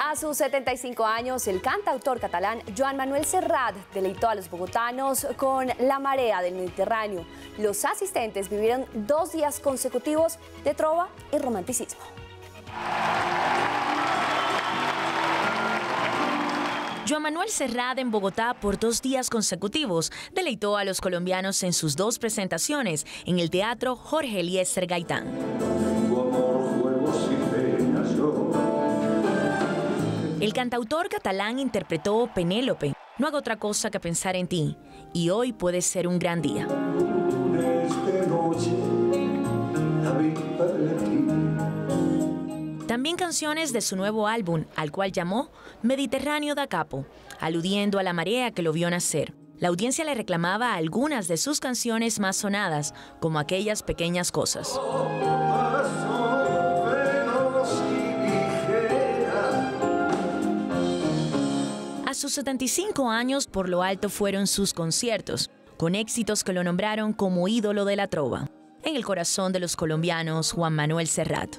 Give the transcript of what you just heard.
A sus 75 años, el cantautor catalán Joan Manuel Serrat deleitó a los bogotanos con La Marea del Mediterráneo. Los asistentes vivieron dos días consecutivos de trova y romanticismo. Joan Manuel Serrat en Bogotá por dos días consecutivos deleitó a los colombianos en sus dos presentaciones en el Teatro Jorge Eliezer Gaitán. El cantautor catalán interpretó Penélope. No hago otra cosa que pensar en ti. Y hoy puede ser un gran día. También canciones de su nuevo álbum, al cual llamó Mediterráneo da Capo, aludiendo a la marea que lo vio nacer. La audiencia le reclamaba algunas de sus canciones más sonadas, como aquellas pequeñas cosas. Sus 75 años, por lo alto fueron sus conciertos, con éxitos que lo nombraron como ídolo de la trova. En el corazón de los colombianos, Juan Manuel Serrat.